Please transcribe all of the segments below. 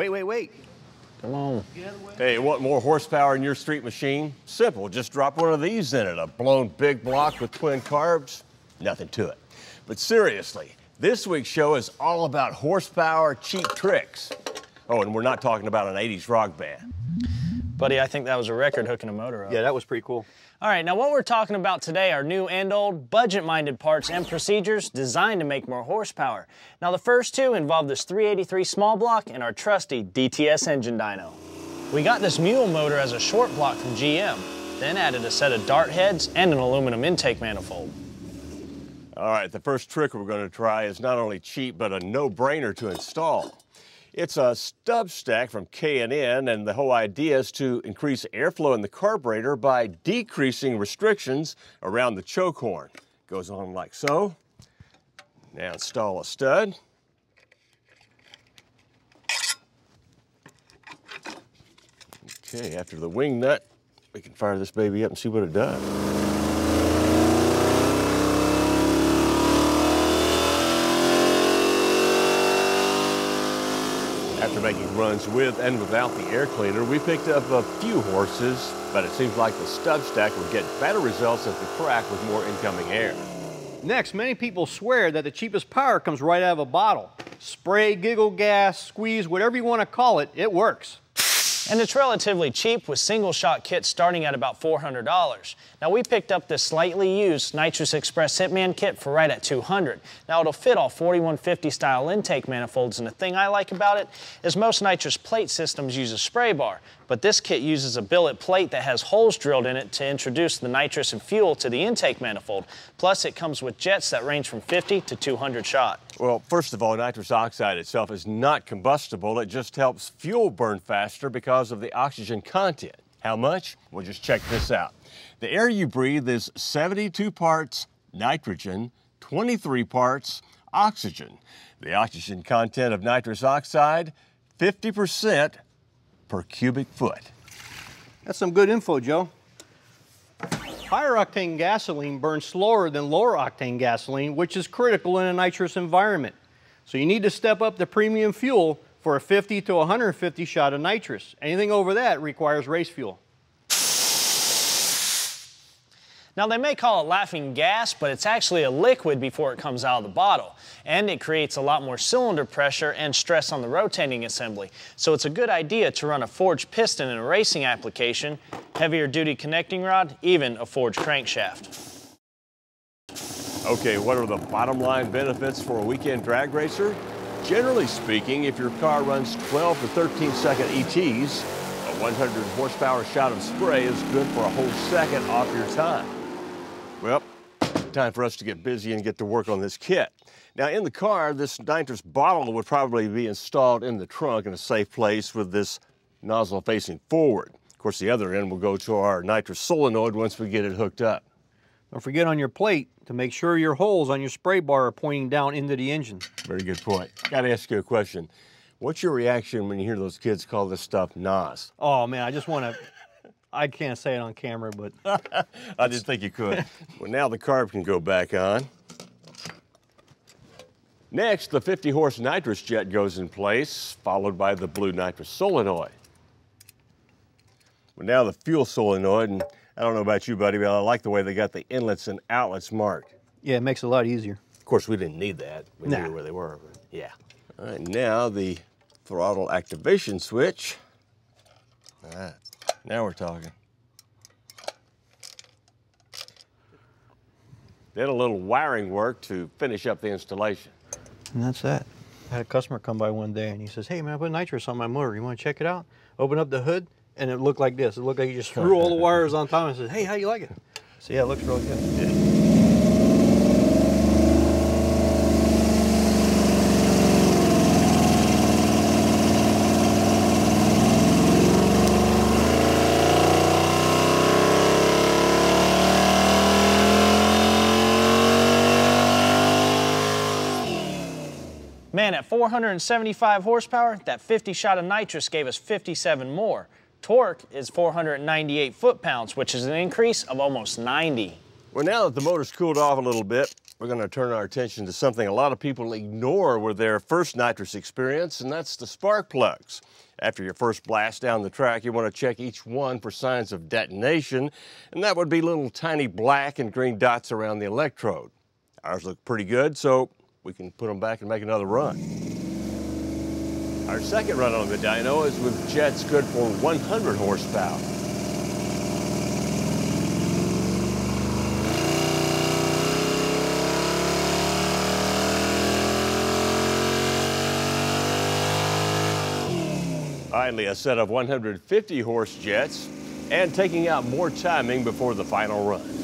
Wait, wait, wait. Come on. Hey, want more horsepower in your street machine? Simple, just drop one of these in it. A blown big block with twin carbs, nothing to it. But seriously, this week's show is all about horsepower, cheap tricks. Oh, and we're not talking about an 80s rock band. Buddy, I think that was a record hooking a motor up. Yeah, that was pretty cool. All right, now what we're talking about today are new and old budget-minded parts and procedures designed to make more horsepower. Now the first two involve this 383 small block and our trusty DTS engine dyno. We got this mule motor as a short block from GM, then added a set of dart heads and an aluminum intake manifold. All right, the first trick we're going to try is not only cheap, but a no-brainer to install. It's a stub stack from K&N, and the whole idea is to increase airflow in the carburetor by decreasing restrictions around the choke horn. Goes on like so. Now install a stud. Okay, after the wing nut, we can fire this baby up and see what it does. After making runs with and without the air cleaner, we picked up a few horses, but it seems like the stub stack would get better results at the track with more incoming air. Next, many people swear that the cheapest power comes right out of a bottle. Spray, giggle gas, squeeze, whatever you want to call it, it works. And it's relatively cheap with single shot kits starting at about $400. Now we picked up this slightly used Nitrous Express Hitman kit for right at $200. Now it'll fit all 4150 style intake manifolds and the thing I like about it is most nitrous plate systems use a spray bar, but this kit uses a billet plate that has holes drilled in it to introduce the nitrous and fuel to the intake manifold. Plus it comes with jets that range from 50 to 200 shot. Well, first of all, nitrous oxide itself is not combustible. It just helps fuel burn faster because of the oxygen content. How much? Well, just check this out. The air you breathe is 72 parts nitrogen, 23 parts oxygen. The oxygen content of nitrous oxide, 50% per cubic foot. That's some good info, Joe. Higher octane gasoline burns slower than lower octane gasoline, which is critical in a nitrous environment. So you need to step up the premium fuel for a 50 to 150 shot of nitrous. Anything over that requires race fuel. Now they may call it laughing gas, but it's actually a liquid before it comes out of the bottle. And it creates a lot more cylinder pressure and stress on the rotating assembly. So it's a good idea to run a forged piston in a racing application, heavier duty connecting rod, even a forged crankshaft. Okay, what are the bottom line benefits for a weekend drag racer? Generally speaking, if your car runs 12 to 13 second ETs, a 100 horsepower shot of spray is good for a whole second off your time. Well, time for us to get busy and get to work on this kit. Now in the car, this nitrous bottle would probably be installed in the trunk in a safe place with this nozzle facing forward. Of course, the other end will go to our nitrous solenoid once we get it hooked up. Don't forget on your plate to make sure your holes on your spray bar are pointing down into the engine. Very good point. Got to ask you a question. What's your reaction when you hear those kids call this stuff NOS? Oh man, I just want to I can't say it on camera, but. I didn't think you could. well, now the carb can go back on. Next, the 50 horse nitrous jet goes in place, followed by the blue nitrous solenoid. Well, now the fuel solenoid, and I don't know about you, buddy, but I like the way they got the inlets and outlets marked. Yeah, it makes it a lot easier. Of course, we didn't need that. We nah. knew where they were, but yeah. All right, now the throttle activation switch. All right. Now we're talking. Did a little wiring work to finish up the installation. And that's that. I had a customer come by one day and he says, hey man, I put nitrous on my motor. You want to check it out? Open up the hood and it looked like this. It looked like you just threw all the wires on top and says, hey, how you like it? So yeah, it looks really good. Yeah. Man, at 475 horsepower, that 50 shot of nitrous gave us 57 more. Torque is 498 foot-pounds, which is an increase of almost 90. Well, now that the motor's cooled off a little bit, we're going to turn our attention to something a lot of people ignore with their first nitrous experience, and that's the spark plugs. After your first blast down the track, you want to check each one for signs of detonation, and that would be little tiny black and green dots around the electrode. Ours look pretty good, so we can put them back and make another run. Our second run on the dyno is with jets good for 100 horsepower. Finally, a set of 150 horse jets and taking out more timing before the final run.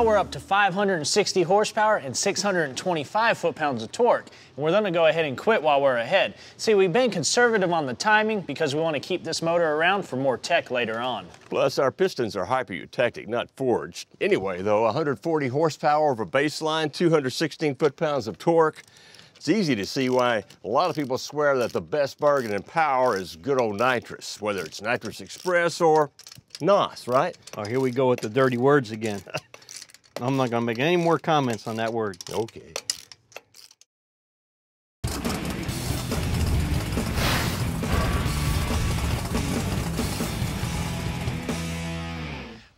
Now we're up to 560 horsepower and 625 foot-pounds of torque. And we're gonna go ahead and quit while we're ahead. See, we've been conservative on the timing because we wanna keep this motor around for more tech later on. Plus, our pistons are hyper-eutectic, not forged. Anyway, though, 140 horsepower of a baseline, 216 foot-pounds of torque. It's easy to see why a lot of people swear that the best bargain in power is good old nitrous, whether it's Nitrous Express or NOS, right? Oh, here we go with the dirty words again. I'm not going to make any more comments on that word. Okay.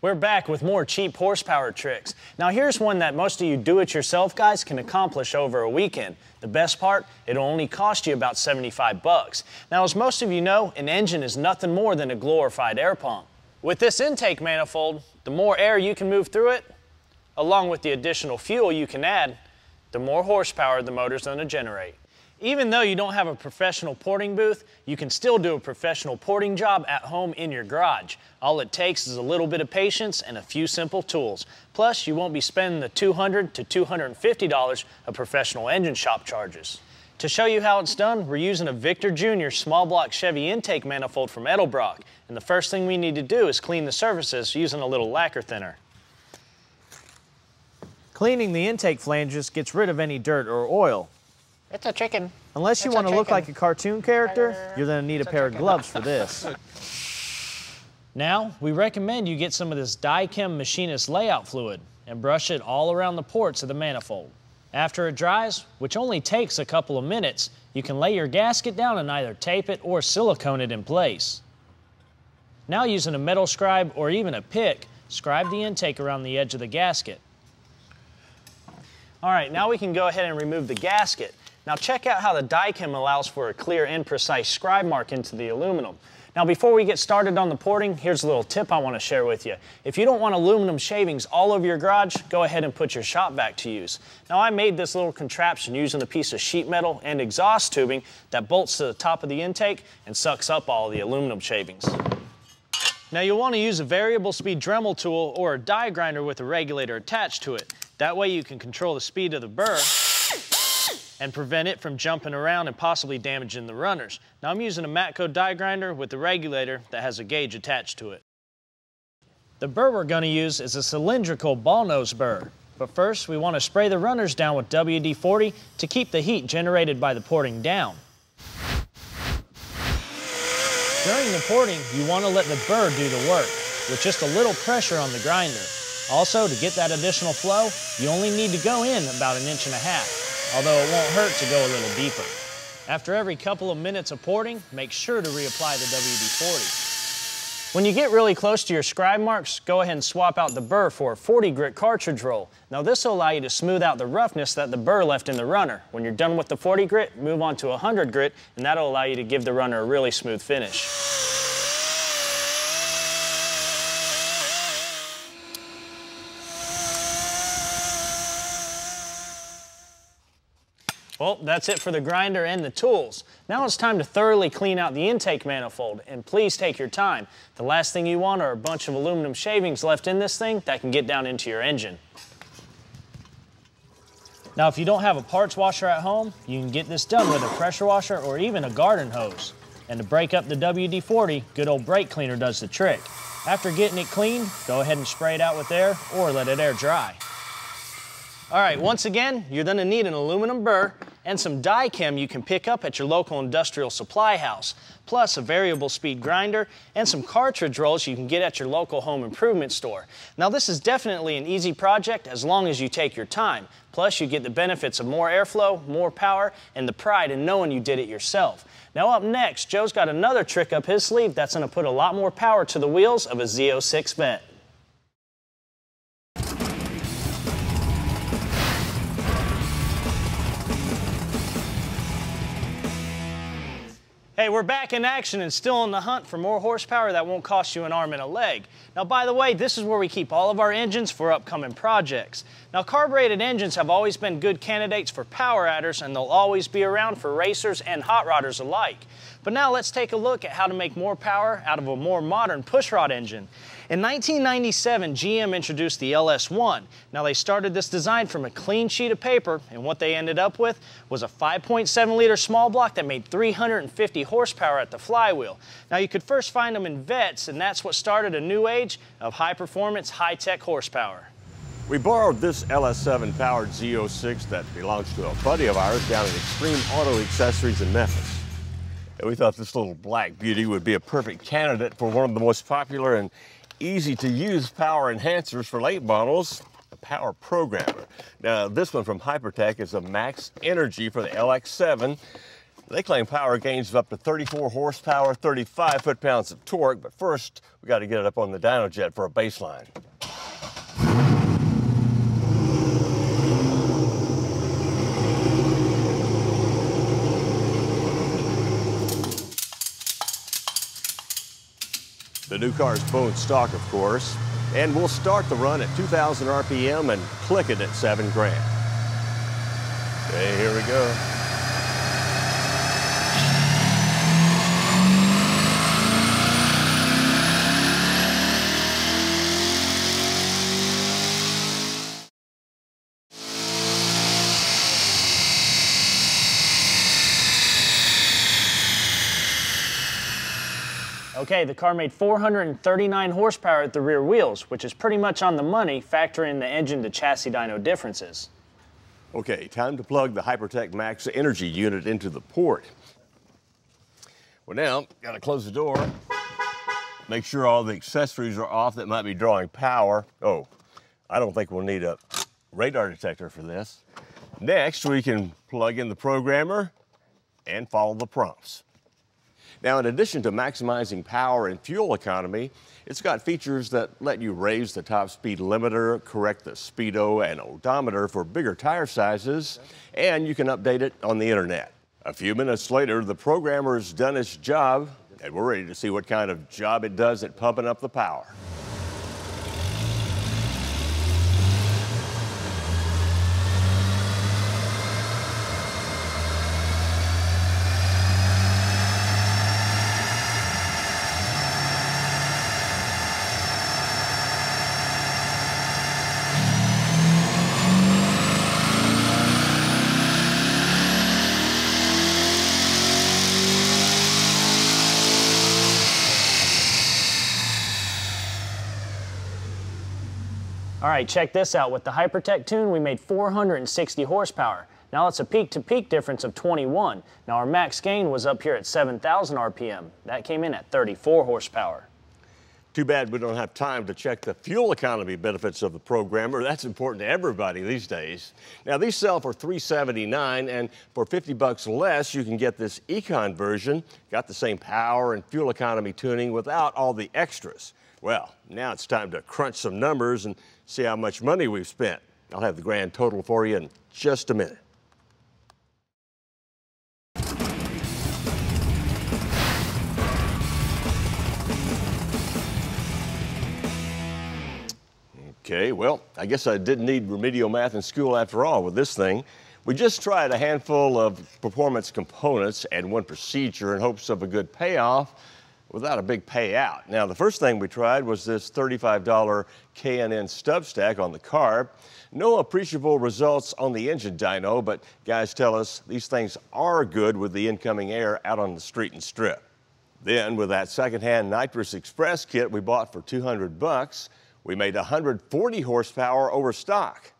We're back with more cheap horsepower tricks. Now here's one that most of you do-it-yourself guys can accomplish over a weekend. The best part, it'll only cost you about 75 bucks. Now as most of you know, an engine is nothing more than a glorified air pump. With this intake manifold, the more air you can move through it, along with the additional fuel you can add, the more horsepower the motor's going to generate. Even though you don't have a professional porting booth, you can still do a professional porting job at home in your garage. All it takes is a little bit of patience and a few simple tools. Plus, you won't be spending the $200 to $250 of professional engine shop charges. To show you how it's done, we're using a Victor Jr. small block Chevy intake manifold from Edelbrock. And the first thing we need to do is clean the surfaces using a little lacquer thinner. Cleaning the intake flanges gets rid of any dirt or oil. It's a chicken. Unless you It's a want to look like a cartoon character, you're going to need a pair of gloves for this. Now, we recommend you get some of this Dykem Machinist layout fluid and brush it all around the ports of the manifold. After it dries, which only takes a couple of minutes, you can lay your gasket down and either tape it or silicone it in place. Now using a metal scribe or even a pick, scribe the intake around the edge of the gasket. All right, now we can go ahead and remove the gasket. Now check out how the Dykem allows for a clear and precise scribe mark into the aluminum. Now before we get started on the porting, here's a little tip I want to share with you. If you don't want aluminum shavings all over your garage, go ahead and put your shop vac to use. Now I made this little contraption using a piece of sheet metal and exhaust tubing that bolts to the top of the intake and sucks up all the aluminum shavings. Now you'll want to use a variable speed Dremel tool or a die grinder with a regulator attached to it. That way you can control the speed of the burr and prevent it from jumping around and possibly damaging the runners. Now I'm using a Matco die grinder with a regulator that has a gauge attached to it. The burr we're going to use is a cylindrical ball nose burr. But first we want to spray the runners down with WD-40 to keep the heat generated by the porting down. During the porting, you want to let the burr do the work, with just a little pressure on the grinder. Also, to get that additional flow, you only need to go in about an inch and a half, although it won't hurt to go a little deeper. After every couple of minutes of porting, make sure to reapply the WD-40. When you get really close to your scribe marks, go ahead and swap out the burr for a 40 grit cartridge roll. Now this will allow you to smooth out the roughness that the burr left in the runner. When you're done with the 40 grit, move on to 100 grit, and that'll allow you to give the runner a really smooth finish. Well, that's it for the grinder and the tools. Now it's time to thoroughly clean out the intake manifold, and please take your time. The last thing you want are a bunch of aluminum shavings left in this thing that can get down into your engine. Now, if you don't have a parts washer at home, you can get this done with a pressure washer or even a garden hose. And to break up the WD-40, good old brake cleaner does the trick. After getting it clean, go ahead and spray it out with air or let it air dry. All right, once again, you're gonna need an aluminum burr and some Dykem you can pick up at your local industrial supply house, plus a variable speed grinder and some cartridge rolls you can get at your local home improvement store. Now this is definitely an easy project as long as you take your time. Plus you get the benefits of more airflow, more power, and the pride in knowing you did it yourself. Now up next, Joe's got another trick up his sleeve that's gonna put a lot more power to the wheels of a Z06 Vette. Hey, we're back in action and still on the hunt for more horsepower that won't cost you an arm and a leg. Now, by the way, this is where we keep all of our engines for upcoming projects. Now, carbureted engines have always been good candidates for power adders and they'll always be around for racers and hot rodders alike. But now let's take a look at how to make more power out of a more modern pushrod engine. In 1997, GM introduced the LS1. Now they started this design from a clean sheet of paper and what they ended up with was a 5.7 liter small block that made 350 horsepower at the flywheel. Now you could first find them in Vettes and that's what started a new age of high performance, high tech horsepower. We borrowed this LS7 powered Z06 that belongs to a buddy of ours down at Extreme Auto Accessories in Memphis. And we thought this little black beauty would be a perfect candidate for one of the most popular and easy to use power enhancers for late models, a power programmer. Now, this one from Hypertech is a max energy for the LS7. They claim power gains of up to 34 horsepower, 35 foot-pounds of torque, but first, we got to get it up on the dynojet for a baseline. New car's bone stock, of course, and we'll start the run at 2,000 RPM and click it at seven grand. Okay, here we go. Okay, the car made 439 horsepower at the rear wheels, which is pretty much on the money, factoring the engine to chassis dyno differences. Okay, time to plug the Hypertech Max Energy unit into the port. Well, now, gotta close the door. Make sure all the accessories are off that might be drawing power. Oh, I don't think we'll need a radar detector for this. Next, we can plug in the programmer and follow the prompts. Now, in addition to maximizing power and fuel economy, it's got features that let you raise the top speed limiter, correct the speedo and odometer for bigger tire sizes, and you can update it on the internet. A few minutes later, the programmer's done its job, and we're ready to see what kind of job it does at pumping up the power. Right, check this out. With the Hypertech tune, we made 460 horsepower. Now it's a peak-to-peak -peak difference of 21. Now our max gain was up here at 7,000 RPM. That came in at 34 horsepower. Too bad we don't have time to check the fuel economy benefits of the programmer. That's important to everybody these days. Now these sell for 379 and for 50 bucks less you can get this E-CON version. Got the same power and fuel economy tuning without all the extras. Well, now it's time to crunch some numbers and see how much money we've spent. I'll have the grand total for you in just a minute. Okay, well, I guess I didn't need remedial math in school after all with this thing. We just tried a handful of performance components and one procedure in hopes of a good payoff without a big payout. Now, the first thing we tried was this $35 K&N stub stack on the carb. No appreciable results on the engine dyno, but guys tell us these things are good with the incoming air out on the street and strip. Then with that secondhand Nitrous Express kit we bought for 200 bucks, we made 140 horsepower over stock.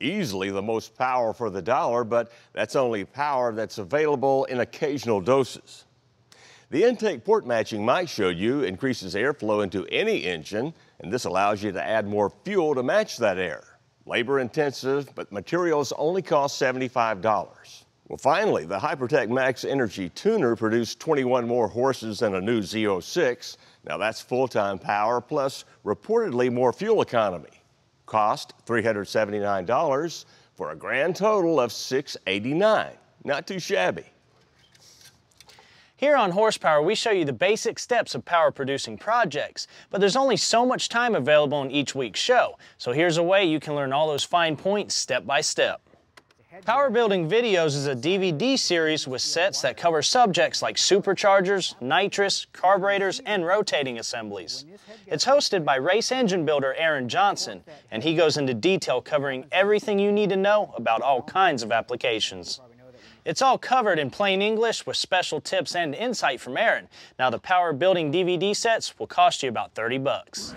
Easily the most power for the dollar, but that's only power that's available in occasional doses. The intake port matching Mike showed you increases airflow into any engine, and this allows you to add more fuel to match that air. Labor intensive, but materials only cost $75. Well, finally, the Hypertech Max Energy Tuner produced 21 more horses than a new Z06. Now that's full-time power plus reportedly more fuel economy. Cost $379 for a grand total of 689. Not too shabby. Here on Horsepower, we show you the basic steps of power producing projects, but there's only so much time available in each week's show. So here's a way you can learn all those fine points step by step. Power Building Videos is a DVD series with sets that cover subjects like superchargers, nitrous, carburetors, and rotating assemblies. It's hosted by race engine builder Aaron Johnson, and he goes into detail covering everything you need to know about all kinds of applications. It's all covered in plain English with special tips and insight from Aaron. Now the Power Building DVD sets will cost you about 30 bucks.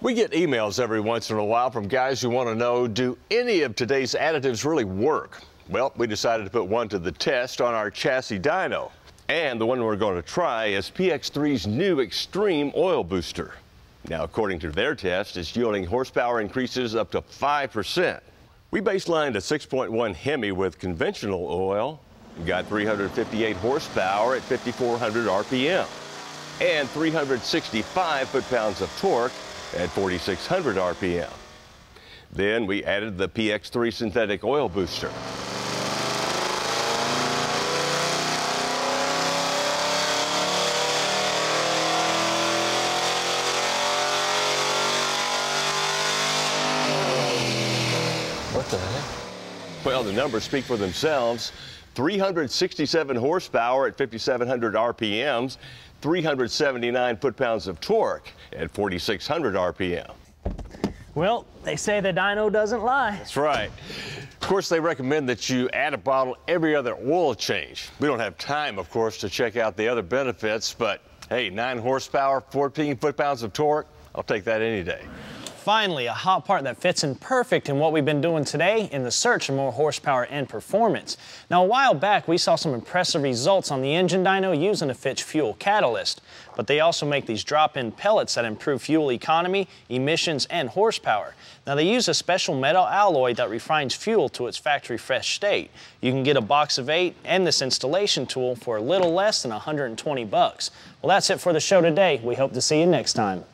We get emails every once in a while from guys who want to know, do any of today's additives really work? Well, we decided to put one to the test on our chassis dyno. And the one we're going to try is PX3's new Xtreme Oil Booster. Now, according to their test, it's yielding horsepower increases up to 5%. We baselined a 6.1 Hemi with conventional oil. We got 358 horsepower at 5,400 RPM and 365 foot-pounds of torque at 4,600 RPM. Then we added the PX3 synthetic oil booster. What the heck? Well, the numbers speak for themselves. 367 horsepower at 5,700 RPMs, 379 foot-pounds of torque at 4,600 RPM. Well, they say the dyno doesn't lie. That's right. Of course, they recommend that you add a bottle every other oil change. We don't have time, of course, to check out the other benefits, but hey, 9 horsepower, 14 foot-pounds of torque, I'll take that any day. Finally, a hot part that fits in perfect in what we've been doing today in the search for more horsepower and performance. Now, a while back, we saw some impressive results on the engine dyno using a Fitch fuel catalyst, but they also make these drop-in pellets that improve fuel economy, emissions, and horsepower. Now, they use a special metal alloy that refines fuel to its factory fresh state. You can get a box of eight and this installation tool for a little less than 120 bucks. Well, that's it for the show today. We hope to see you next time.